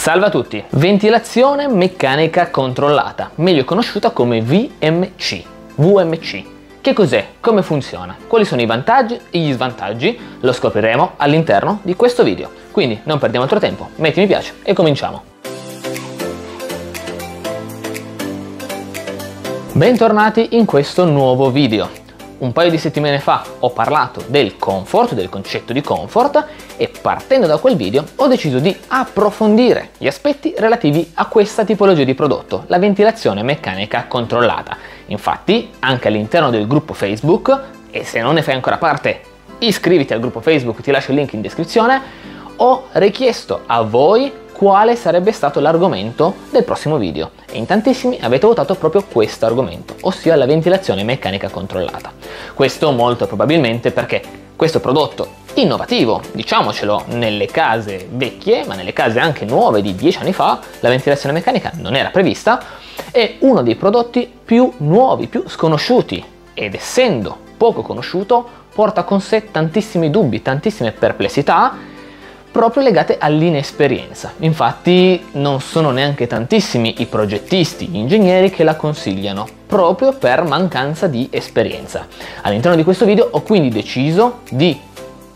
Salve a tutti! Ventilazione meccanica controllata, meglio conosciuta come VMC. VMC. Che cos'è? Come funziona? Quali sono i vantaggi e gli svantaggi? Lo scopriremo all'interno di questo video. Quindi non perdiamo altro tempo, metti mi piace e cominciamo. Bentornati in questo nuovo video un paio di settimane fa ho parlato del comfort, del concetto di comfort e partendo da quel video ho deciso di approfondire gli aspetti relativi a questa tipologia di prodotto, la ventilazione meccanica controllata. Infatti anche all'interno del gruppo Facebook, e se non ne fai ancora parte iscriviti al gruppo Facebook, ti lascio il link in descrizione, ho richiesto a voi quale sarebbe stato l'argomento del prossimo video e in tantissimi avete votato proprio questo argomento, ossia la ventilazione meccanica controllata. Questo molto probabilmente perché questo prodotto innovativo, diciamocelo, nelle case vecchie, ma nelle case anche nuove di 10 anni fa, la ventilazione meccanica non era prevista, è uno dei prodotti più nuovi, più sconosciuti ed essendo poco conosciuto porta con sé tantissimi dubbi, tantissime perplessità proprio legate all'inesperienza. Infatti non sono neanche tantissimi i progettisti, gli ingegneri che la consigliano, proprio per mancanza di esperienza. All'interno di questo video ho quindi deciso di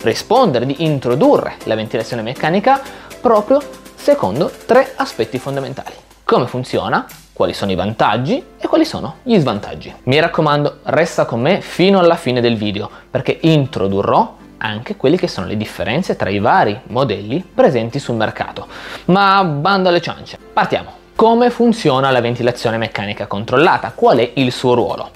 rispondere, di introdurre la ventilazione meccanica proprio secondo tre aspetti fondamentali. Come funziona, quali sono i vantaggi e quali sono gli svantaggi. Mi raccomando, resta con me fino alla fine del video perché introdurrò anche quelle che sono le differenze tra i vari modelli presenti sul mercato. Ma bando alle ciance, partiamo. Come funziona la ventilazione meccanica controllata? Qual è il suo ruolo?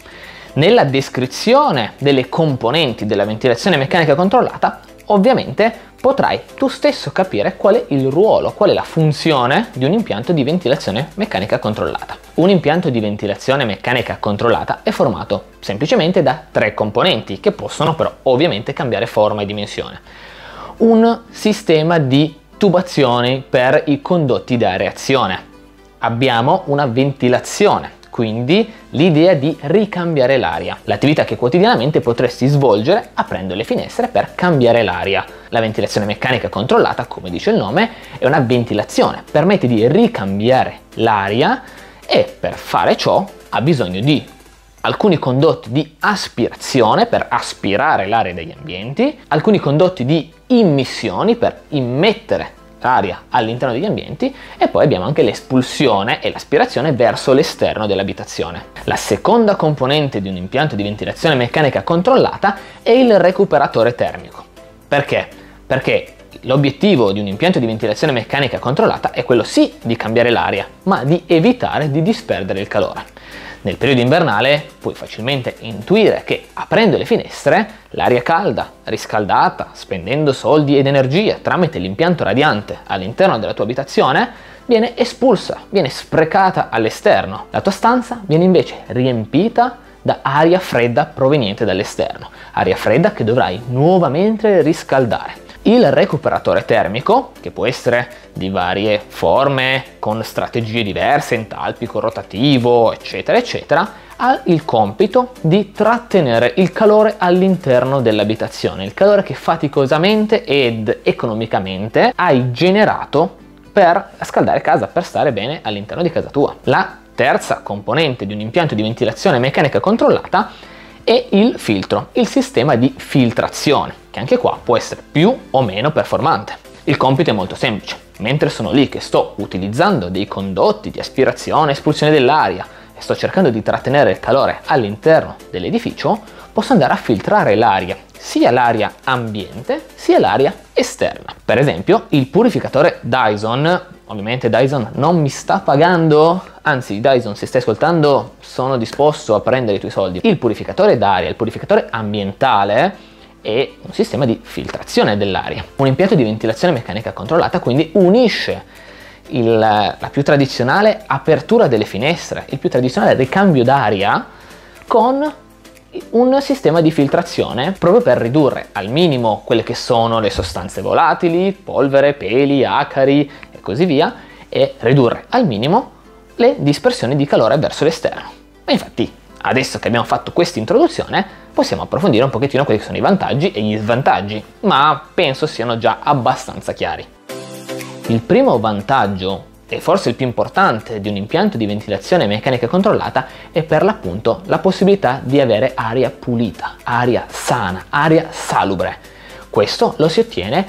Nella descrizione delle componenti della ventilazione meccanica controllata, ovviamente potrai tu stesso capire qual è il ruolo, qual è la funzione di un impianto di ventilazione meccanica controllata. Un impianto di ventilazione meccanica controllata è formato semplicemente da tre componenti che possono però ovviamente cambiare forma e dimensione. Un sistema di tubazioni per i condotti da reazione. Abbiamo una ventilazione quindi l'idea di ricambiare l'aria, l'attività che quotidianamente potresti svolgere aprendo le finestre per cambiare l'aria. La ventilazione meccanica controllata, come dice il nome, è una ventilazione, permette di ricambiare l'aria e per fare ciò ha bisogno di alcuni condotti di aspirazione per aspirare l'aria dagli ambienti, alcuni condotti di immissioni per immettere aria all'interno degli ambienti e poi abbiamo anche l'espulsione e l'aspirazione verso l'esterno dell'abitazione. La seconda componente di un impianto di ventilazione meccanica controllata è il recuperatore termico. Perché? Perché l'obiettivo di un impianto di ventilazione meccanica controllata è quello sì di cambiare l'aria, ma di evitare di disperdere il calore. Nel periodo invernale puoi facilmente intuire che aprendo le finestre l'aria calda, riscaldata, spendendo soldi ed energia tramite l'impianto radiante all'interno della tua abitazione, viene espulsa, viene sprecata all'esterno. La tua stanza viene invece riempita da aria fredda proveniente dall'esterno, aria fredda che dovrai nuovamente riscaldare. Il recuperatore termico, che può essere di varie forme, con strategie diverse, entalpico, rotativo, eccetera, eccetera, ha il compito di trattenere il calore all'interno dell'abitazione, il calore che faticosamente ed economicamente hai generato per scaldare casa, per stare bene all'interno di casa tua. La terza componente di un impianto di ventilazione meccanica controllata è il filtro, il sistema di filtrazione che anche qua può essere più o meno performante. Il compito è molto semplice. Mentre sono lì che sto utilizzando dei condotti di aspirazione e espulsione dell'aria e sto cercando di trattenere il calore all'interno dell'edificio, posso andare a filtrare l'aria, sia l'aria ambiente sia l'aria esterna. Per esempio, il purificatore Dyson, ovviamente Dyson non mi sta pagando, anzi Dyson se stai ascoltando sono disposto a prendere i tuoi soldi. Il purificatore d'aria, il purificatore ambientale e un sistema di filtrazione dell'aria. Un impianto di ventilazione meccanica controllata quindi unisce il, la più tradizionale apertura delle finestre, il più tradizionale ricambio d'aria con un sistema di filtrazione proprio per ridurre al minimo quelle che sono le sostanze volatili, polvere, peli, acari e così via e ridurre al minimo le dispersioni di calore verso l'esterno. E infatti adesso che abbiamo fatto questa introduzione possiamo approfondire un pochettino quelli che sono i vantaggi e gli svantaggi, ma penso siano già abbastanza chiari. Il primo vantaggio e forse il più importante di un impianto di ventilazione meccanica controllata è per l'appunto la possibilità di avere aria pulita, aria sana, aria salubre. Questo lo si ottiene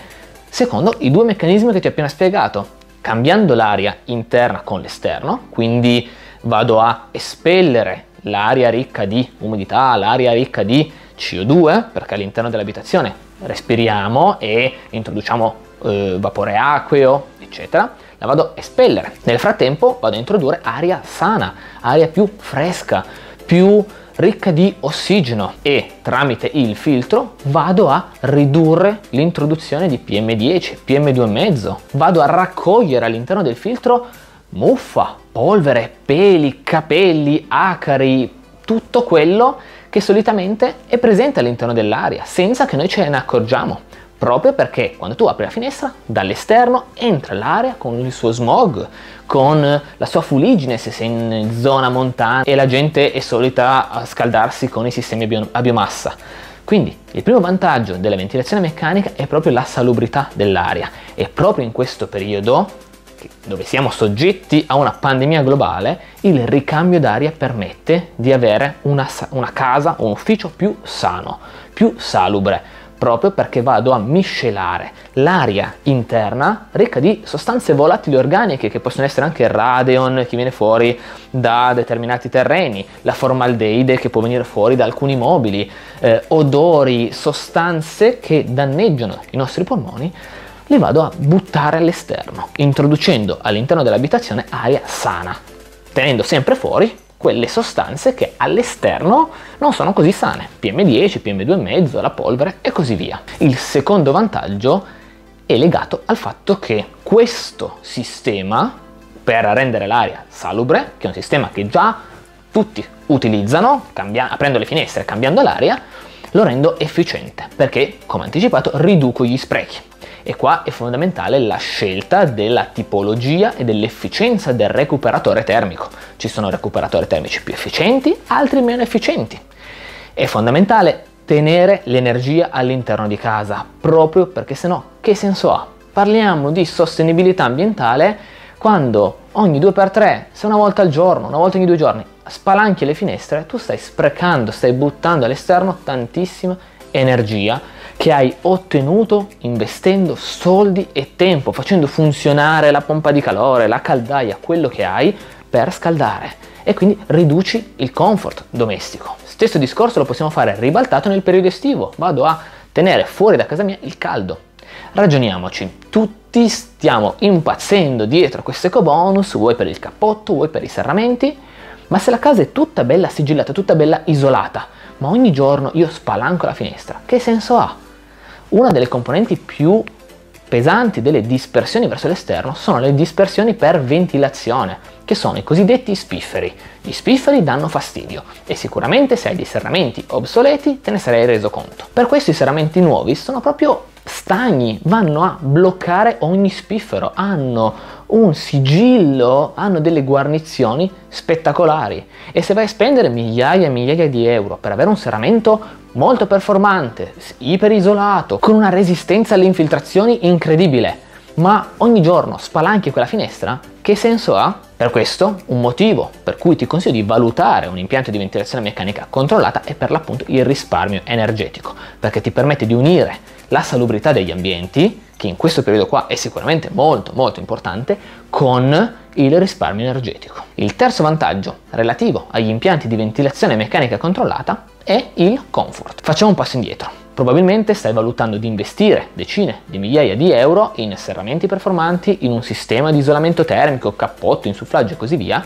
secondo i due meccanismi che ti ho appena spiegato, cambiando l'aria interna con l'esterno, quindi vado a espellere l'aria ricca di umidità, l'aria ricca di CO2, perché all'interno dell'abitazione. Respiriamo e introduciamo eh, vapore acqueo, eccetera, la vado a espellere. Nel frattempo vado a introdurre aria sana, aria più fresca, più ricca di ossigeno. E tramite il filtro vado a ridurre l'introduzione di PM10, PM2,5, vado a raccogliere all'interno del filtro muffa, polvere, peli, capelli, acari, tutto quello che solitamente è presente all'interno dell'aria senza che noi ce ne accorgiamo proprio perché quando tu apri la finestra dall'esterno entra l'aria con il suo smog, con la sua fuligine se sei in zona montana e la gente è solita scaldarsi con i sistemi a biomassa. Quindi il primo vantaggio della ventilazione meccanica è proprio la salubrità dell'aria e proprio in questo periodo dove siamo soggetti a una pandemia globale, il ricambio d'aria permette di avere una, una casa, un ufficio più sano, più salubre proprio perché vado a miscelare l'aria interna ricca di sostanze volatili organiche che possono essere anche il radeon che viene fuori da determinati terreni, la formaldeide che può venire fuori da alcuni mobili, eh, odori, sostanze che danneggiano i nostri polmoni li vado a buttare all'esterno, introducendo all'interno dell'abitazione aria sana, tenendo sempre fuori quelle sostanze che all'esterno non sono così sane, PM10, PM2,5, la polvere e così via. Il secondo vantaggio è legato al fatto che questo sistema, per rendere l'aria salubre, che è un sistema che già tutti utilizzano, aprendo le finestre e cambiando l'aria, lo rendo efficiente perché, come anticipato, riduco gli sprechi. E qua è fondamentale la scelta della tipologia e dell'efficienza del recuperatore termico. Ci sono recuperatori termici più efficienti, altri meno efficienti. È fondamentale tenere l'energia all'interno di casa, proprio perché se no che senso ha? Parliamo di sostenibilità ambientale quando ogni 2x3, se una volta al giorno, una volta ogni due giorni, spalanchi le finestre, tu stai sprecando, stai buttando all'esterno tantissima energia che hai ottenuto investendo soldi e tempo, facendo funzionare la pompa di calore, la caldaia, quello che hai per scaldare e quindi riduci il comfort domestico. Stesso discorso lo possiamo fare ribaltato nel periodo estivo, vado a tenere fuori da casa mia il caldo. Ragioniamoci, tutti stiamo impazzendo dietro a questo eco bonus, vuoi per il cappotto, vuoi per i serramenti, ma se la casa è tutta bella sigillata, tutta bella isolata, ma ogni giorno io spalanco la finestra, che senso ha? Una delle componenti più pesanti delle dispersioni verso l'esterno sono le dispersioni per ventilazione, che sono i cosiddetti spifferi. Gli spifferi danno fastidio e sicuramente se hai dei serramenti obsoleti te ne sarei reso conto. Per questo i serramenti nuovi sono proprio stagni, vanno a bloccare ogni spiffero, hanno un sigillo, hanno delle guarnizioni spettacolari e se vai a spendere migliaia e migliaia di euro per avere un serramento molto performante, iperisolato, con una resistenza alle infiltrazioni incredibile, ma ogni giorno spalanchi quella finestra, che senso ha? Per questo, un motivo per cui ti consiglio di valutare un impianto di ventilazione meccanica controllata è per l'appunto il risparmio energetico, perché ti permette di unire la salubrità degli ambienti, che in questo periodo qua è sicuramente molto molto importante, con il risparmio energetico. Il terzo vantaggio relativo agli impianti di ventilazione meccanica controllata è il comfort. Facciamo un passo indietro. Probabilmente stai valutando di investire decine di migliaia di euro in serramenti performanti, in un sistema di isolamento termico, cappotto, insufflaggio e così via,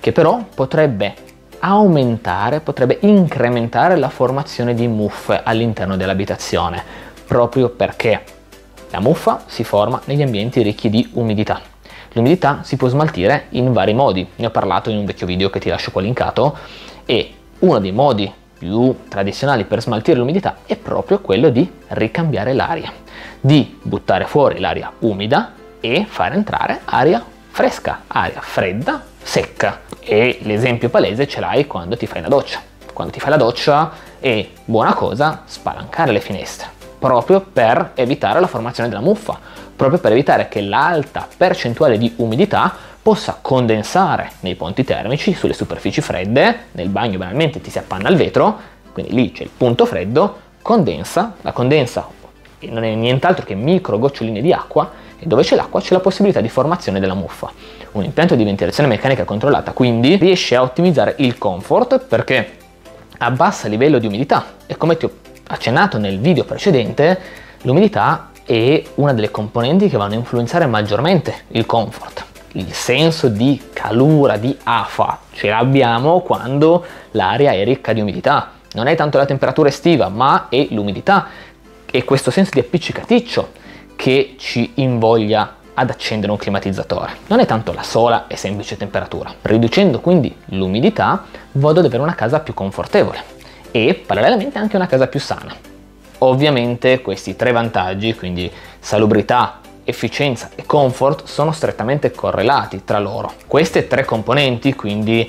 che però potrebbe aumentare, potrebbe incrementare la formazione di muffe all'interno dell'abitazione, proprio perché la muffa si forma negli ambienti ricchi di umidità. L'umidità si può smaltire in vari modi, ne ho parlato in un vecchio video che ti lascio qua linkato e uno dei modi più tradizionali per smaltire l'umidità è proprio quello di ricambiare l'aria, di buttare fuori l'aria umida e far entrare aria fresca, aria fredda, secca. E l'esempio palese ce l'hai quando ti fai la doccia. Quando ti fai la doccia è buona cosa spalancare le finestre proprio per evitare la formazione della muffa, proprio per evitare che l'alta percentuale di umidità possa condensare nei ponti termici, sulle superfici fredde, nel bagno banalmente ti si appanna il vetro, quindi lì c'è il punto freddo, condensa, la condensa non è nient'altro che micro goccioline di acqua e dove c'è l'acqua c'è la possibilità di formazione della muffa. Un impianto di ventilazione meccanica controllata quindi riesce a ottimizzare il comfort perché abbassa il livello di umidità e come ti ho accennato nel video precedente l'umidità è una delle componenti che vanno a influenzare maggiormente il comfort il senso di calura, di afa, ce l'abbiamo quando l'aria è ricca di umidità. Non è tanto la temperatura estiva, ma è l'umidità e questo senso di appiccicaticcio che ci invoglia ad accendere un climatizzatore. Non è tanto la sola e semplice temperatura. Riducendo quindi l'umidità vado ad avere una casa più confortevole e parallelamente anche una casa più sana. Ovviamente questi tre vantaggi, quindi salubrità, efficienza e comfort sono strettamente correlati tra loro. Queste tre componenti, quindi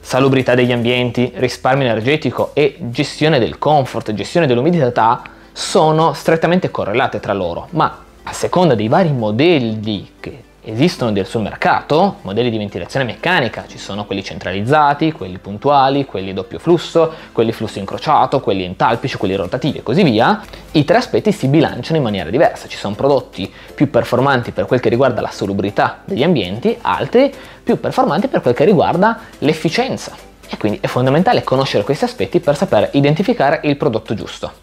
salubrità degli ambienti, risparmio energetico e gestione del comfort, gestione dell'umidità, sono strettamente correlate tra loro, ma a seconda dei vari modelli che Esistono sul mercato modelli di ventilazione meccanica, ci sono quelli centralizzati, quelli puntuali, quelli doppio flusso, quelli flusso incrociato, quelli entalpici, quelli rotativi e così via. I tre aspetti si bilanciano in maniera diversa, ci sono prodotti più performanti per quel che riguarda la salubrità degli ambienti, altri più performanti per quel che riguarda l'efficienza. E quindi è fondamentale conoscere questi aspetti per sapere identificare il prodotto giusto.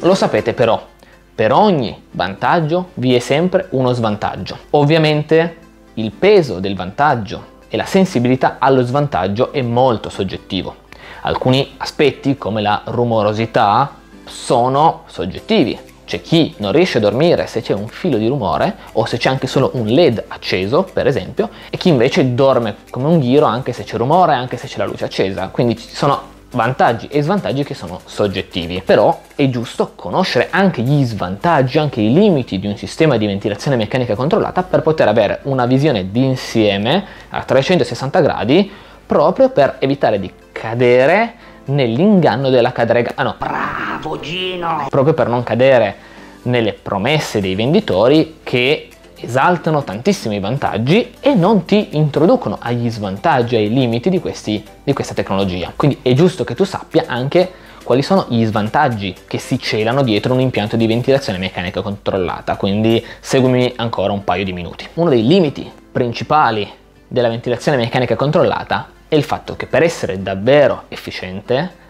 Lo sapete però, per ogni vantaggio vi è sempre uno svantaggio. Ovviamente il peso del vantaggio e la sensibilità allo svantaggio è molto soggettivo. Alcuni aspetti come la rumorosità sono soggettivi. C'è chi non riesce a dormire se c'è un filo di rumore o se c'è anche solo un LED acceso, per esempio, e chi invece dorme come un ghiro anche se c'è rumore, anche se c'è la luce accesa. Quindi ci sono vantaggi e svantaggi che sono soggettivi. Però è giusto conoscere anche gli svantaggi, anche i limiti di un sistema di ventilazione meccanica controllata per poter avere una visione d'insieme a 360 gradi proprio per evitare di cadere nell'inganno della cadrega. Ah no, bravo Gino! Proprio per non cadere nelle promesse dei venditori che esaltano tantissimi vantaggi e non ti introducono agli svantaggi, ai limiti di, questi, di questa tecnologia. Quindi è giusto che tu sappia anche quali sono gli svantaggi che si celano dietro un impianto di ventilazione meccanica controllata, quindi seguimi ancora un paio di minuti. Uno dei limiti principali della ventilazione meccanica controllata è il fatto che per essere davvero efficiente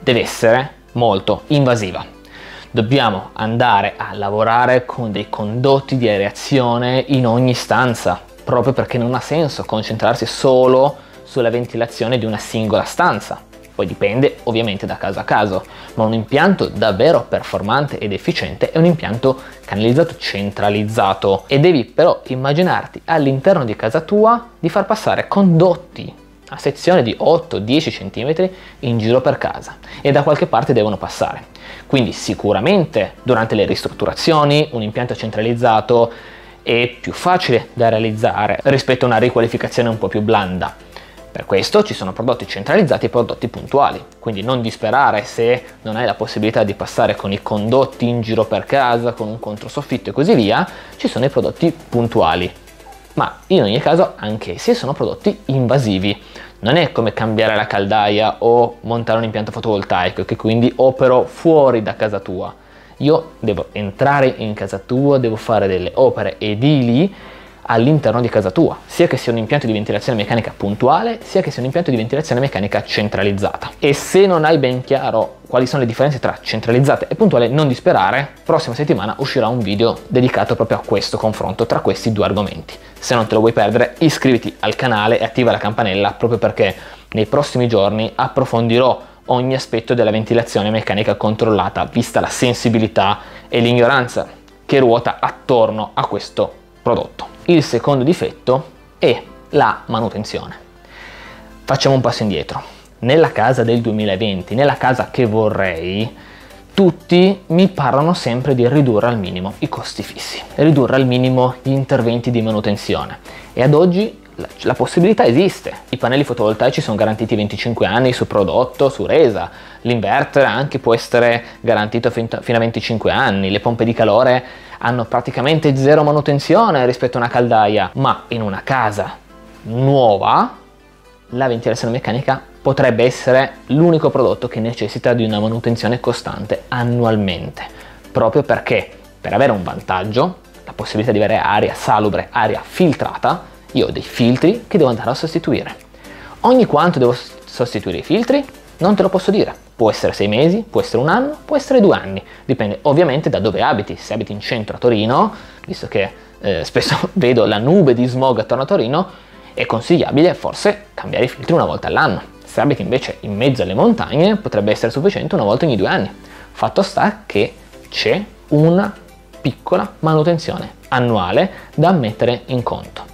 deve essere molto invasiva dobbiamo andare a lavorare con dei condotti di aerazione in ogni stanza, proprio perché non ha senso concentrarsi solo sulla ventilazione di una singola stanza. Poi dipende ovviamente da caso a caso, ma un impianto davvero performante ed efficiente è un impianto canalizzato centralizzato e devi però immaginarti all'interno di casa tua di far passare condotti a sezione di 8-10 cm in giro per casa e da qualche parte devono passare. Quindi sicuramente durante le ristrutturazioni un impianto centralizzato è più facile da realizzare rispetto a una riqualificazione un po' più blanda. Per questo ci sono prodotti centralizzati e prodotti puntuali, quindi non disperare se non hai la possibilità di passare con i condotti in giro per casa, con un controsoffitto e così via, ci sono i prodotti puntuali. Ma in ogni caso anche essi sono prodotti invasivi, non è come cambiare la caldaia o montare un impianto fotovoltaico che quindi opero fuori da casa tua. Io devo entrare in casa tua, devo fare delle opere edili all'interno di casa tua, sia che sia un impianto di ventilazione meccanica puntuale, sia che sia un impianto di ventilazione meccanica centralizzata. E se non hai ben chiaro quali sono le differenze tra centralizzata e puntuale, non disperare, prossima settimana uscirà un video dedicato proprio a questo confronto tra questi due argomenti. Se non te lo vuoi perdere, iscriviti al canale e attiva la campanella proprio perché nei prossimi giorni approfondirò ogni aspetto della ventilazione meccanica controllata, vista la sensibilità e l'ignoranza che ruota attorno a questo prodotto. Il secondo difetto è la manutenzione. Facciamo un passo indietro. Nella casa del 2020, nella casa che vorrei, tutti mi parlano sempre di ridurre al minimo i costi fissi, ridurre al minimo gli interventi di manutenzione e ad oggi la, la, possibilità esiste. I pannelli fotovoltaici sono garantiti 25 anni su prodotto, su resa, l'inverter anche può essere garantito fino a 25 anni, le pompe di calore hanno praticamente zero manutenzione rispetto a una caldaia, ma in una casa nuova la ventilazione meccanica potrebbe essere l'unico prodotto che necessita di una manutenzione costante annualmente, proprio perché per avere un vantaggio, la possibilità di avere aria salubre, aria filtrata, io ho dei filtri che devo andare a sostituire. Ogni quanto devo sostituire i filtri? Non te lo posso dire. Può essere sei mesi, può essere un anno, può essere due anni. Dipende ovviamente da dove abiti. Se abiti in centro a Torino, visto che eh, spesso vedo la nube di smog attorno a Torino, è consigliabile forse cambiare i filtri una volta all'anno. Se abiti invece in mezzo alle montagne, potrebbe essere sufficiente una volta ogni due anni. Fatto sta che c'è una piccola manutenzione annuale da mettere in conto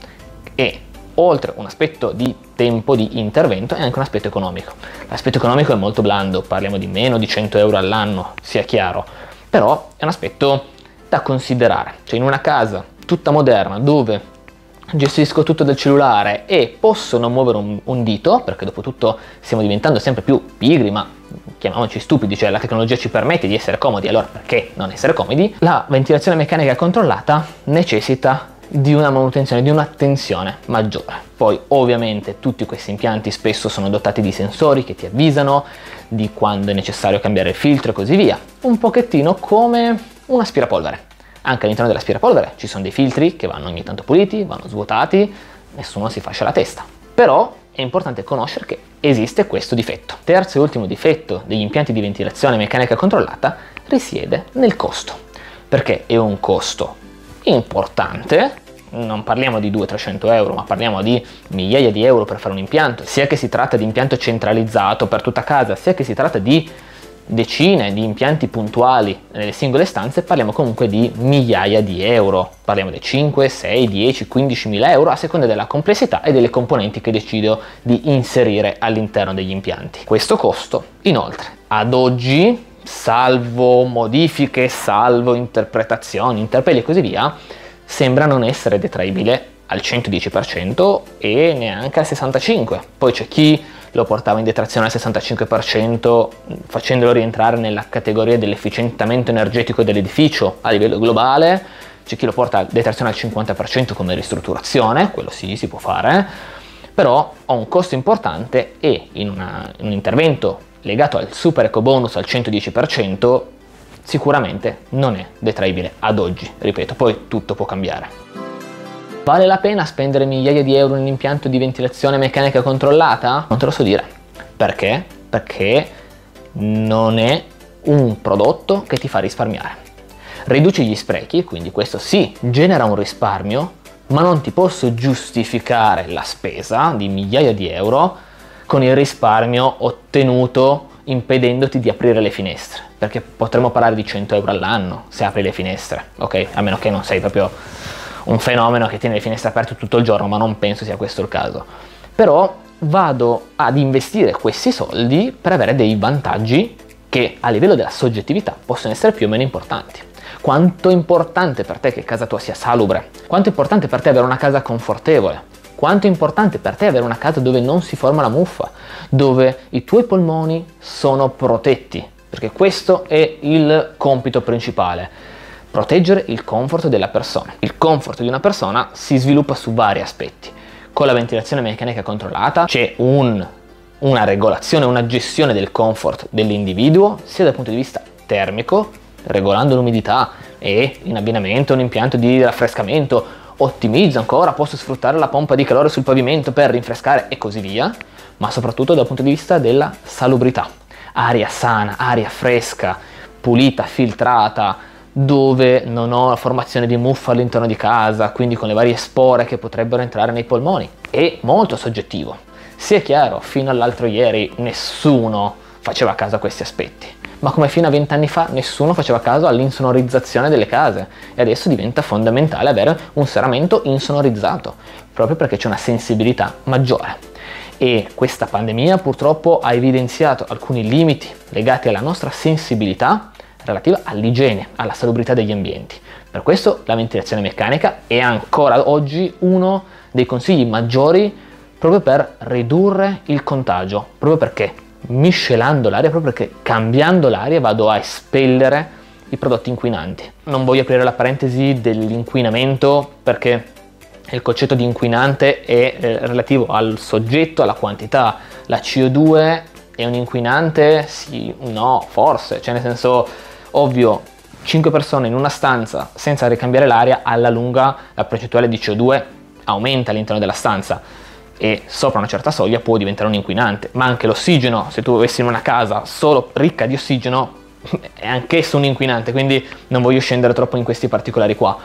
e oltre un aspetto di tempo di intervento è anche un aspetto economico. L'aspetto economico è molto blando, parliamo di meno di 100 euro all'anno, sia chiaro, però è un aspetto da considerare. Cioè in una casa tutta moderna dove gestisco tutto dal cellulare e posso non muovere un, un dito, perché dopo tutto stiamo diventando sempre più pigri, ma chiamiamoci stupidi, cioè la tecnologia ci permette di essere comodi, allora perché non essere comodi? La ventilazione meccanica controllata necessita di una manutenzione, di un'attenzione maggiore. Poi ovviamente tutti questi impianti spesso sono dotati di sensori che ti avvisano di quando è necessario cambiare il filtro e così via. Un pochettino come un aspirapolvere. Anche all'interno dell'aspirapolvere ci sono dei filtri che vanno ogni tanto puliti, vanno svuotati, nessuno si fascia la testa. Però è importante conoscere che esiste questo difetto. Terzo e ultimo difetto degli impianti di ventilazione meccanica controllata risiede nel costo. Perché è un costo importante, non parliamo di 200-300 euro, ma parliamo di migliaia di euro per fare un impianto, sia che si tratta di impianto centralizzato per tutta casa, sia che si tratta di decine di impianti puntuali nelle singole stanze, parliamo comunque di migliaia di euro. Parliamo di 5, 6, 10, 15 mila euro a seconda della complessità e delle componenti che decido di inserire all'interno degli impianti. Questo costo, inoltre, ad oggi salvo modifiche, salvo interpretazioni, interpelli e così via, sembra non essere detraibile al 110% e neanche al 65%. Poi c'è chi lo portava in detrazione al 65% facendolo rientrare nella categoria dell'efficientamento energetico dell'edificio a livello globale, c'è chi lo porta a detrazione al 50% come ristrutturazione, quello sì si può fare, però ha un costo importante e in, una, in un intervento legato al super eco bonus al 110% sicuramente non è detraibile ad oggi, ripeto, poi tutto può cambiare. Vale la pena spendere migliaia di euro in un impianto di ventilazione meccanica controllata? Non te lo so dire. Perché? Perché non è un prodotto che ti fa risparmiare. Riduci gli sprechi, quindi questo sì, genera un risparmio, ma non ti posso giustificare la spesa di migliaia di euro con il risparmio ottenuto impedendoti di aprire le finestre, perché potremmo parlare di 100 euro all'anno se apri le finestre, ok? A meno che non sei proprio un fenomeno che tiene le finestre aperte tutto il giorno, ma non penso sia questo il caso. Però vado ad investire questi soldi per avere dei vantaggi che a livello della soggettività possono essere più o meno importanti. Quanto è importante per te che casa tua sia salubre? Quanto è importante per te avere una casa confortevole? Quanto è importante per te avere una casa dove non si forma la muffa, dove i tuoi polmoni sono protetti, perché questo è il compito principale, proteggere il comfort della persona. Il comfort di una persona si sviluppa su vari aspetti. Con la ventilazione meccanica controllata c'è un, una regolazione, una gestione del comfort dell'individuo, sia dal punto di vista termico, regolando l'umidità e in abbinamento un impianto di raffrescamento ottimizzo ancora, posso sfruttare la pompa di calore sul pavimento per rinfrescare e così via, ma soprattutto dal punto di vista della salubrità. Aria sana, aria fresca, pulita, filtrata, dove non ho la formazione di muffa all'interno di casa, quindi con le varie spore che potrebbero entrare nei polmoni. È molto soggettivo. Sia chiaro, fino all'altro ieri nessuno faceva a questi aspetti ma come fino a vent'anni fa nessuno faceva caso all'insonorizzazione delle case e adesso diventa fondamentale avere un serramento insonorizzato, proprio perché c'è una sensibilità maggiore. E questa pandemia purtroppo ha evidenziato alcuni limiti legati alla nostra sensibilità relativa all'igiene, alla salubrità degli ambienti. Per questo la ventilazione meccanica è ancora oggi uno dei consigli maggiori proprio per ridurre il contagio, proprio perché miscelando l'aria, proprio perché cambiando l'aria vado a espellere i prodotti inquinanti. Non voglio aprire la parentesi dell'inquinamento perché il concetto di inquinante è eh, relativo al soggetto, alla quantità. La CO2 è un inquinante? Sì, no, forse, cioè nel senso ovvio 5 persone in una stanza senza ricambiare l'aria, alla lunga la percentuale di CO2 aumenta all'interno della stanza e sopra una certa soglia può diventare un inquinante, ma anche l'ossigeno, se tu avessi una casa solo ricca di ossigeno, è anch'esso un inquinante, quindi non voglio scendere troppo in questi particolari qua.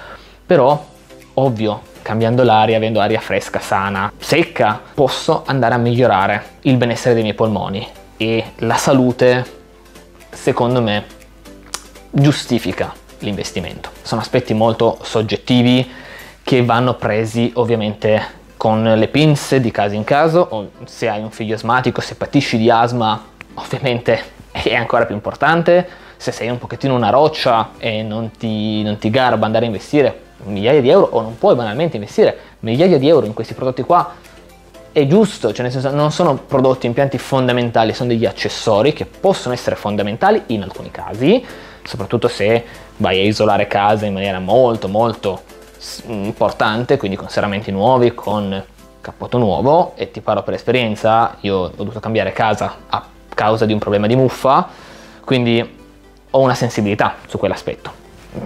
Però, ovvio, cambiando l'aria, avendo aria fresca, sana, secca, posso andare a migliorare il benessere dei miei polmoni e la salute, secondo me, giustifica l'investimento. Sono aspetti molto soggettivi che vanno presi ovviamente con le pinze di caso in caso, o se hai un figlio asmatico, se patisci di asma, ovviamente è ancora più importante, se sei un pochettino una roccia e non ti, non ti garba andare a investire migliaia di euro o non puoi banalmente investire migliaia di euro in questi prodotti qua, è giusto, cioè nel senso non sono prodotti, impianti fondamentali, sono degli accessori che possono essere fondamentali in alcuni casi, soprattutto se vai a isolare casa in maniera molto molto importante, quindi con serramenti nuovi, con cappotto nuovo e ti parlo per esperienza, io ho dovuto cambiare casa a causa di un problema di muffa, quindi ho una sensibilità su quell'aspetto,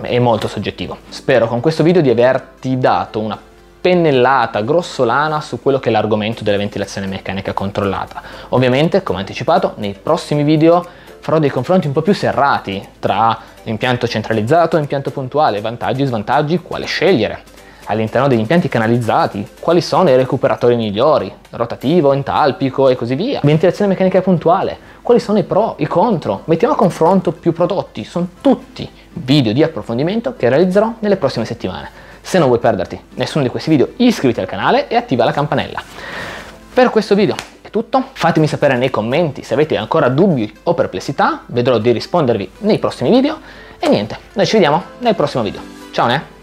è molto soggettivo. Spero con questo video di averti dato una pennellata grossolana su quello che è l'argomento della ventilazione meccanica controllata. Ovviamente, come anticipato, nei prossimi video farò dei confronti un po' più serrati tra impianto centralizzato e impianto puntuale, vantaggi e svantaggi, quale scegliere. All'interno degli impianti canalizzati, quali sono i recuperatori migliori, rotativo, entalpico e così via. Ventilazione meccanica puntuale, quali sono i pro, i contro. Mettiamo a confronto più prodotti, sono tutti video di approfondimento che realizzerò nelle prossime settimane. Se non vuoi perderti nessuno di questi video, iscriviti al canale e attiva la campanella. Per questo video è tutto, fatemi sapere nei commenti se avete ancora dubbi o perplessità, vedrò di rispondervi nei prossimi video e niente, noi ci vediamo nel prossimo video. Ciao ne!